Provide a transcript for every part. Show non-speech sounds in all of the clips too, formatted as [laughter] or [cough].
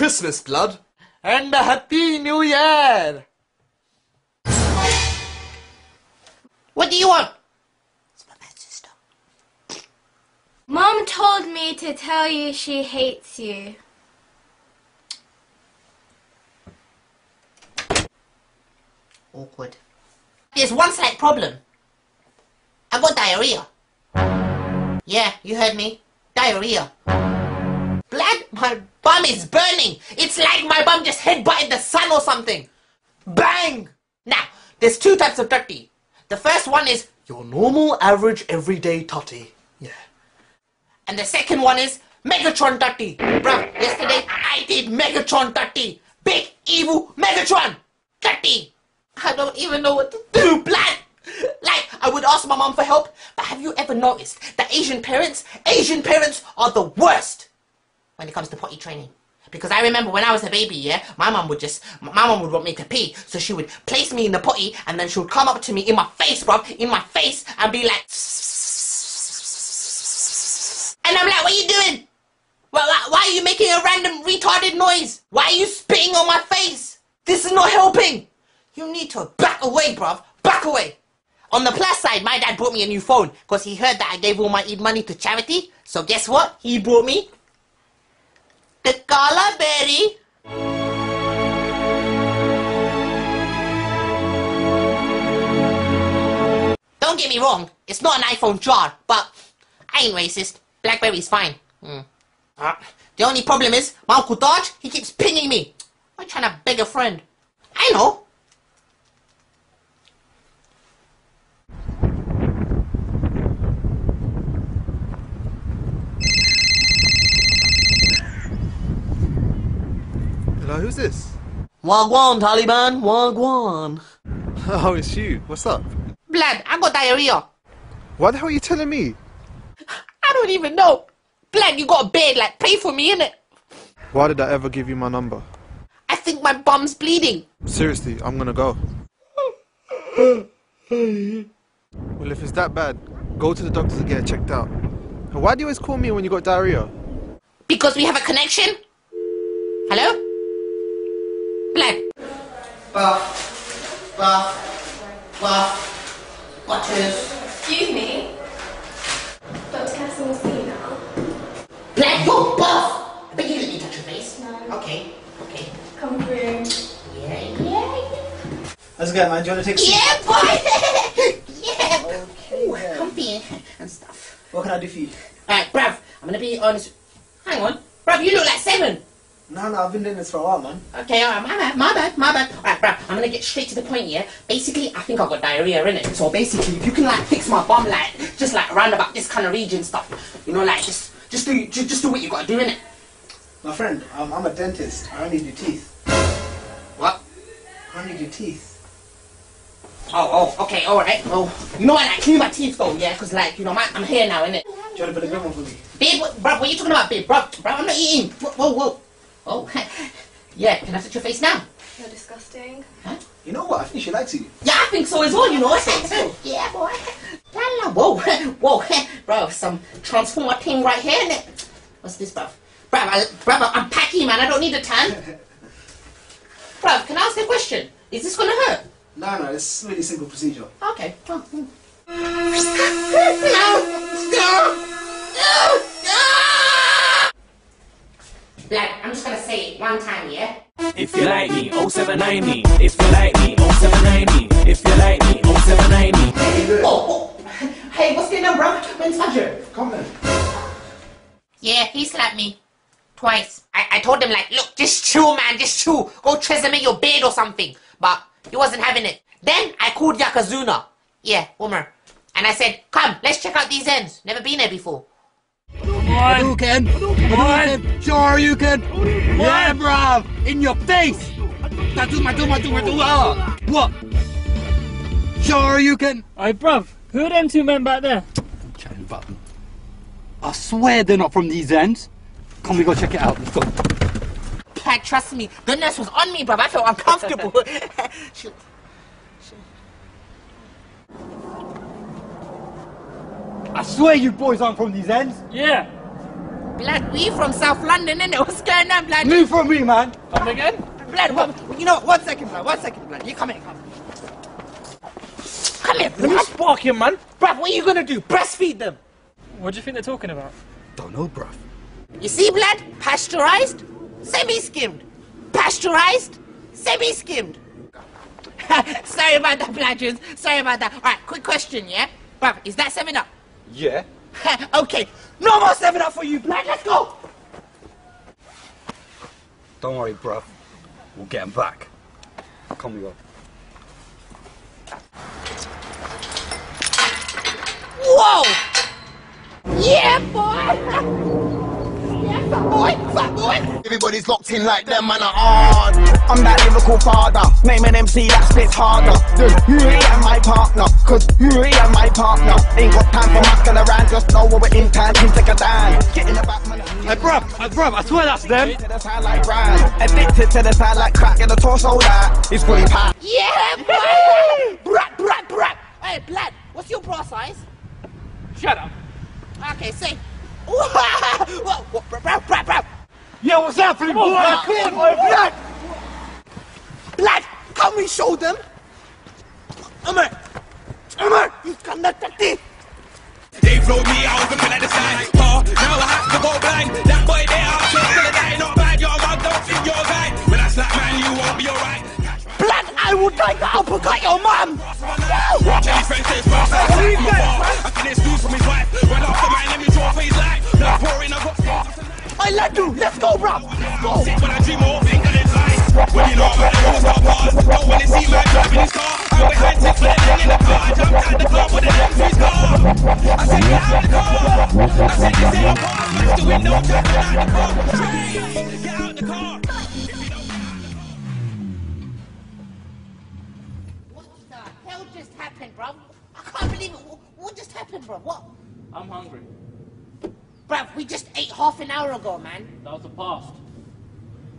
Christmas, blood. And a Happy New Year. What do you want? It's my bad sister. Mom told me to tell you she hates you. Awkward. There's one slight problem. I've got diarrhea. Yeah, you heard me. Diarrhea. Blood, my bum is burning. It's like my bum just headbutted the sun or something. Bang! Now, there's two types of tutty. The first one is, Your normal, average, everyday tutty. Yeah. and the second one is Megatron tutty. Bruh, yesterday I did Megatron tutty. Big, evil Megatron tutty. I don't even know what to do, blood. Like, I would ask my mom for help, but have you ever noticed that Asian parents, Asian parents are the worst when it comes to potty training? Because I remember when I was a baby, yeah, my mom would just, my mom would want me to pee, so she would place me in the potty, and then she would come up to me in my face, bruv, in my face, and be like, and I'm like, what are you doing? Why, why, why are you making a random retarded noise? Why are you spitting on my face? This is not helping. You need to back away, bruv. Back away. On the plus side, my dad bought me a new phone because he heard that I gave all my Eid money to charity. So guess what? He bought me the Kala Berry. Don't get me wrong, it's not an iPhone jar, but I ain't racist. Blackberry's fine. Hmm. Uh, the only problem is, my Uncle Dodge, he keeps pinging me. I'm trying to beg a friend. I know. Hello, who's this? Wagwan, Taliban, Wagwan. [laughs] Oh, it's you. What's up? Blood, I got diarrhea. Why the hell are you telling me? I don't even know. Blood, you got a bed, like, pay for me, innit? Why did I ever give you my number? I think my bum's bleeding. Seriously, I'm gonna go. well, if it's that bad, go to the doctors and get it checked out. Why do you always call me when you got diarrhea? Because we have a connection? Hello? Blood. Buff. Buff. Buff. Butters. Excuse me. Dr. Castle will see you now. Blood, you're buff! But you let me touch your face. No. Okay. Okay. Come through. Yeah, yeah, yeah. How's it going, man? Do you want to take a seat? Yeah, boy! [laughs] yeah! Okay, Ooh, yeah. comfy and stuff. What can I do for you? Alright, bruv, I'm gonna be honest. Hang on. Bruv, you look like seven. No, no, I've been doing this for a while, man. Okay, alright, my bad, my bad, my bad. Alright, bruv, I'm gonna get straight to the point here. Basically, I think I've got diarrhea in it. So basically, if you can like fix my bum, like just like around about this kind of region stuff, you know, like just just do just, just do what you gotta do in it. My friend, um, I'm a dentist. I only do teeth. What? I only do teeth. Oh, oh, okay, alright. Well, you know what, like clean my teeth though, yeah, cause like you know, my, I'm here now, innit? Do you want to put a good one for me? Babe, what, bruv, what are you talking about, babe? Bruv, bruv, I'm not eating. Whoa, whoa. Oh, yeah, can I touch your face now? You're disgusting. You know what? I think she likes you. Yeah, I think so as well, you know. [laughs] Oh. yeah, boy. La la, whoa, [laughs] whoa, bro, some transformer thing right here, innit? What's this, bruv? Bruv, I, bruv, I'm packy, man. I don't need a tan. [laughs] bruv, can I ask a question? Is this gonna hurt? No, no, it's a really simple procedure. Okay. Oh, hmm. One time, yeah? If you like me, 0790. If you like me, 0790. If you like me, 0790. Oh, oh. [laughs] Hey, what's going on, bro? When's Fudger? Come then. Yeah, he slapped me. Twice. I, I told him, like, look, just chew, man, just chew. Go tresemme your bed or something. But he wasn't having it. Then I called Yakazuna. Yeah, Umar. And I said, come, let's check out these ends. Never been there before. You can. One. You can. Sure you can. Yeah, bruv. In your face. Ah. What? Sure you can. Hey, bruv, who are them two men back there? Chatting about them. I swear they're not from these ends. Come, we go check it out. Let's go. Pat, trust me, the nurse was on me, bruv. I felt uncomfortable. [laughs] She- I swear you boys aren't from these ends. Yeah. Blood, we from South London, innit? [laughs] What's going on, blood? Move from me, man. Come again? Blood, what? You know what? One second, blood. One second, blood. You come here, come. Come here, Let me blood. spark him, man. Bruv, what are you gonna do? Breastfeed them? What do you think they're talking about? Don't know, bruv. You see, blood? Pasteurized, semi-skimmed. Pasteurized, semi-skimmed. [laughs] Sorry about that, Bladgers. Sorry about that. All right, quick question, yeah? Bruv, is that 7 Up? Yeah. [laughs] okay, no more 7 Up for you, Black. Let's go. Don't worry, bruv. We'll get him back. Come we go. Whoa! Yeah, boy! [laughs] yeah, fat boy, fat boy! Everybody's locked in like them man are hard. I'm that lyrical father. Name an MC that spits harder than me and my partner. Cause me and my partner ain't got time for masking around. Just know when we're in time, can take a dime. Get in the back, man. Hey, bruv, hey, bruv, I swear that's them. To the sound like rhyme. Addicted to the sound like crack in the torso that is fully packed. Yeah, boy! [laughs] brat, brat, brat! Hey, Blad, what's your bra size? Shut up. Okay, say. [laughs] Yeah, what's happening, boy? Come on, Blad! Blad, come and show them! Amar! Amar! You cannot touch it! They float me out the middle of the side. Oh, now I have to go blind. That boy there, I'm just happened, bro? I can't believe it. What, just happened, bro? What? I'm hungry. Bruv, we just ate half an hour ago, man. That was the past.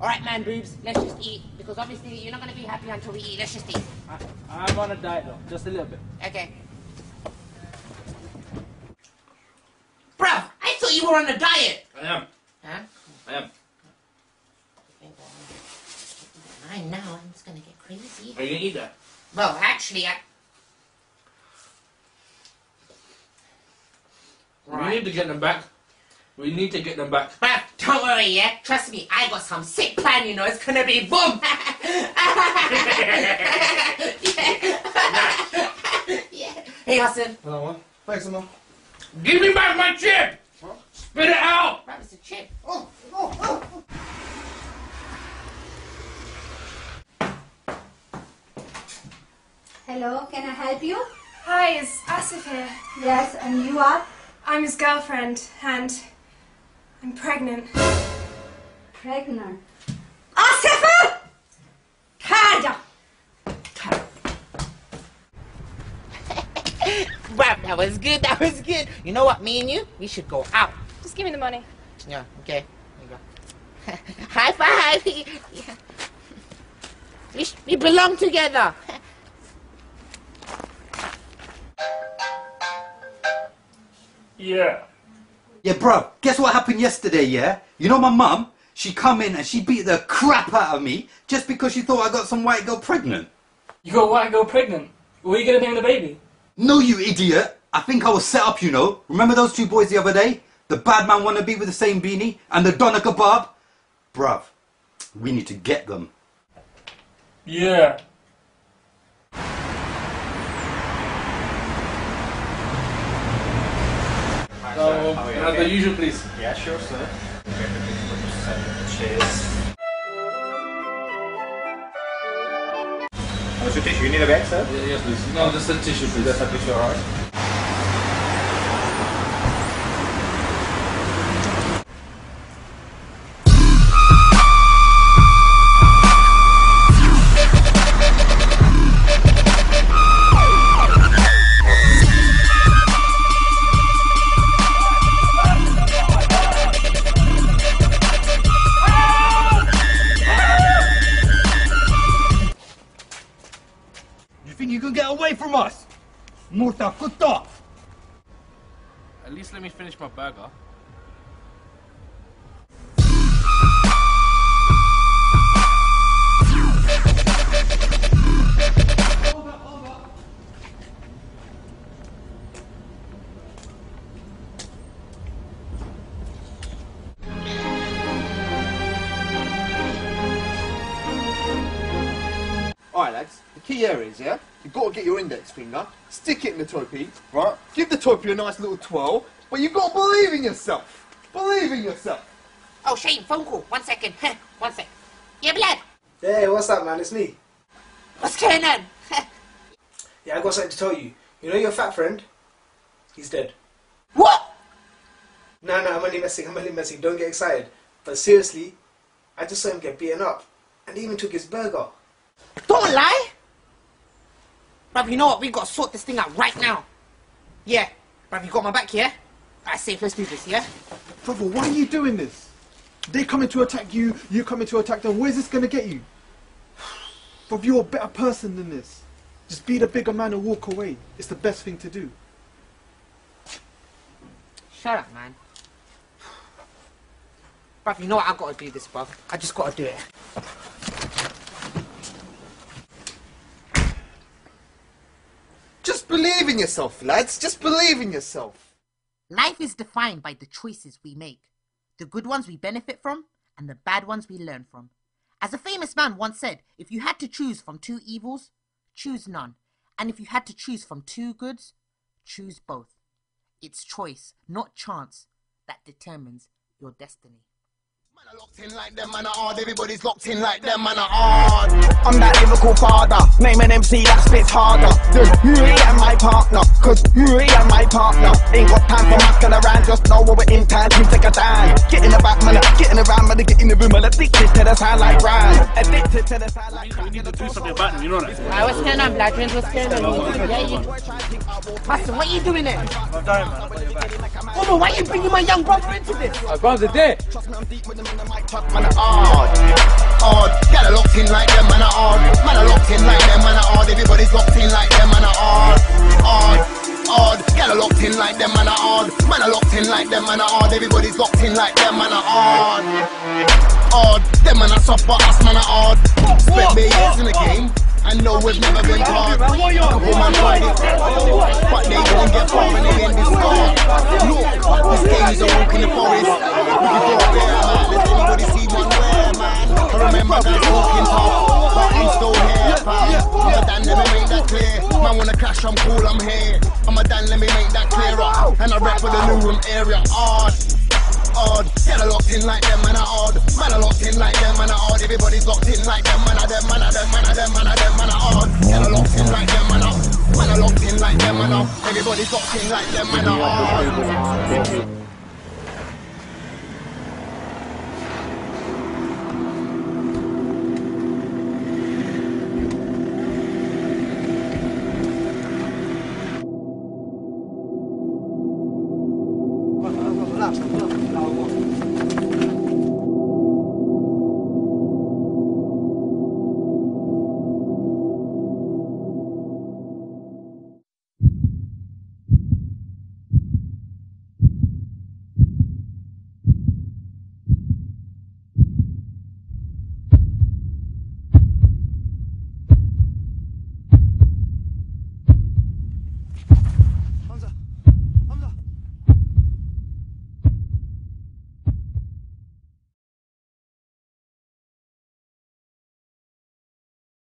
Alright, man, boobs, let's just eat. Because obviously you're not gonna be happy until we eat. Let's just eat. I, I'm on a diet though, just a little bit. Okay. You were on a diet. I am. Huh? I am. I know, it's gonna get crazy. Are you gonna eat that? Well, actually, I. We need to get them back. We need to get them back. Bruv, don't worry, yeah? Trust me, I got some sick plan, you know. It's gonna be boom! [laughs] [laughs] yeah. Hey, Hassan. Hello. Thanks, Emma. Give me back my chip! Spit it out! Bruv, it's a chip. Oh, oh, oh, oh. Hello, can I help you? Hi, is Asif here? Yes, and you are? I'm his girlfriend, and I'm pregnant. Pregnant. Asifa! Kada! Bruv, that was good, that was good. You know what, me and you, we should go out. Just give me the money. Yeah, okay. There you go. [laughs] High five! Yeah. [laughs] We, sh- we belong together. Yeah. Yeah, bro, guess what happened yesterday, yeah? You know my mum? She come in and she beat the crap out of me just because she thought I got some white girl pregnant. You got a white girl pregnant. What are you gonna name the baby? No, you idiot! I think I was set up, you know. Remember those two boys the other day? The bad man wanna be with the same beanie and the doner kebab? Bruv, we need to get them. Yeah. So, uh, the usual, please. Yeah, sure, sir. Cheers. How's your tissue? You need a bag, sir? Yeah, yes, please. No, just a tissue, please. Just a tissue, alright. my burger. Alright lads, the key areas, yeah? You've got to get your index finger, stick it in the toy right? Give the toy a nice little twirl, but you've got to believe in yourself. Believe in yourself. Oh, Shane, phone call. One second. [laughs] One sec. Yeah, blood. Hey, what's up, man? It's me. What's going on? [laughs] Yeah, I got something to tell you. You know your fat friend? He's dead. What? No, no, I'm only messing. I'm only messing. Don't get excited. But seriously, I just saw him get beaten up, and he even took his burger. Don't lie. Bruv, you know what? We've got to sort this thing out right now. Yeah. Bruv, you got my back, yeah? Alright, safe. Let's do this, yeah? Brother, why are you doing this? They coming to attack you, you coming to attack them. Where's this gonna get you? [sighs] Brother, you're a better person than this. Just be the bigger man and walk away. It's the best thing to do. Shut up, man. Bruv, you know what? I've got to do this, bruv. I just got to do it. Just believe in yourself, lads. Just believe in yourself. Life is defined by the choices we make. The good ones we benefit from, and the bad ones we learn from. As a famous man once said, if you had to choose from two evils, choose none. And if you had to choose from two goods, choose both. It's choice, not chance, that determines your destiny. Locked in like them, man are hard. Everybody's locked in like them, man are hard. I'm that lyrical father. Name an MC that spits harder than me and my partner. Cause me and my partner ain't got time for masking around. Just know when we're in time, we take a dime. Get in the back, man. Get in the round, man. Get in the room, man. Addicted to the sound like rhyme. Addicted to the sound like We need to do something about him, you know that? Alright, what's going on, Bladrins? What's going on? Yeah, you... Master, what are you doing there? I'm dying, man. I've got your back. Woman, why are you bringing my young brother into this? My brother dead. Trust me, I'm deep with them in the mic, truck, man, hard. Hard. Get locked in like them, man, hard. Man, are locked in like them, man, hard. Everybody's locked in like them, man, hard. Hard. Hard. Get locked in like them, man, hard. Man, are locked in like them, man, hard. Everybody's locked in like them, man, are hard. Hard. Them, man, soft, but us, man, hard. Spent their years in the game. I know we've never been hard. Couple man tried it, but they won't get far and they end this scar. Look, this game is a walk in the forest. We can go there, Dan, let me make that clear. Man wanna crash, I'm cool, I'm here. I'm a Dan, let me make that clearer. And I rap for the new room area, hard. Hard, get a locked in like them, man, are hard. Man, are locked in like them, man, are hard. Everybody's locked in like them, man, are them, man, are them, man, are them, man, are them, man, are hard. Get a locked in like them, man, are. Man, are locked in like them, man, are. Everybody's locked in like them, man, are hard.